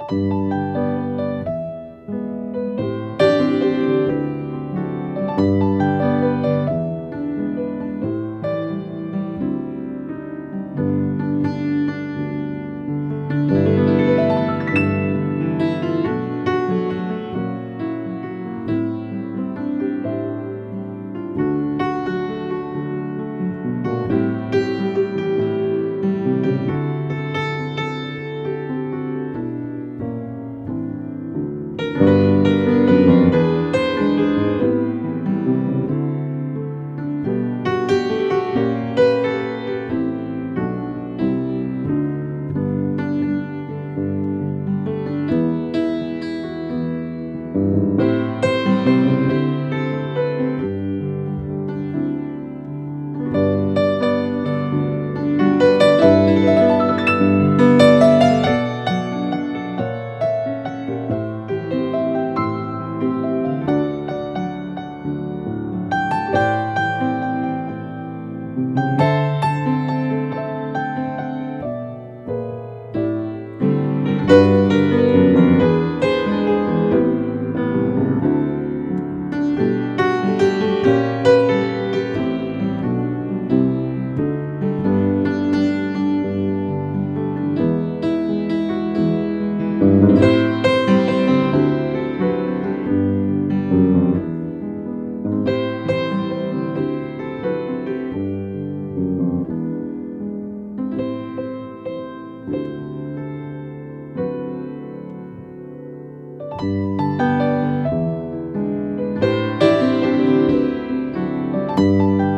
Música Música thank you.